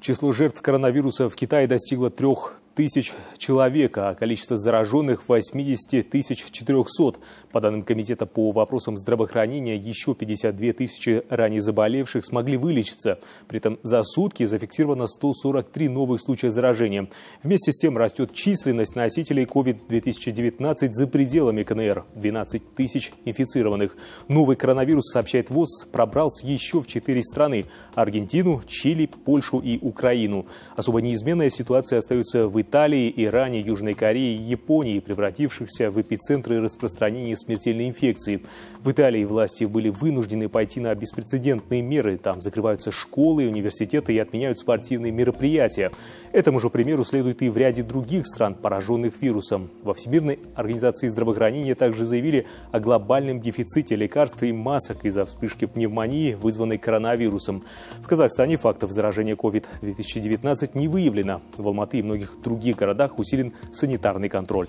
Число жертв коронавируса в Китае достигло трех тысяч человек, а количество зараженных 80 тысяч 400. По данным Комитета по вопросам здравоохранения, еще 52 тысячи ранее заболевших смогли вылечиться. При этом за сутки зафиксировано 143 новых случая заражения. Вместе с тем растет численность носителей COVID-2019 за пределами КНР – 12 тысяч инфицированных. Новый коронавирус, сообщает ВОЗ, пробрался еще в четыре страны – Аргентину, Чили, Польшу и Украину. Особо неизменная ситуация остается в Италии, Иране, Южной Корее и Японии, превратившихся в эпицентры распространения смертельной инфекции. В Италии власти были вынуждены пойти на беспрецедентные меры. Там закрываются школы, университеты и отменяют спортивные мероприятия. Этому же примеру следует и в ряде других стран, пораженных вирусом. Во Всемирной организации здравоохранения также заявили о глобальном дефиците лекарств и масок из-за вспышки пневмонии, вызванной коронавирусом. В Казахстане фактов заражения COVID-2019 не выявлено. В Алматы и многих других городах усилен санитарный контроль.